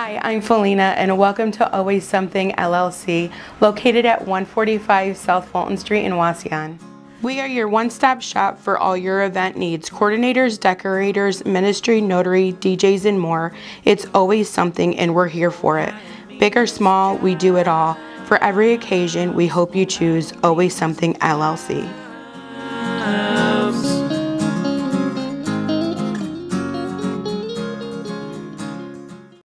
Hi, I'm Felina and welcome to Always Something LLC, located at 145 South Fulton Street in Wauseon. We are your one-stop shop for all your event needs. Coordinators, decorators, ministry, notary, DJs, and more. It's always something and we're here for it. Big or small, we do it all. For every occasion, we hope you choose Always Something LLC.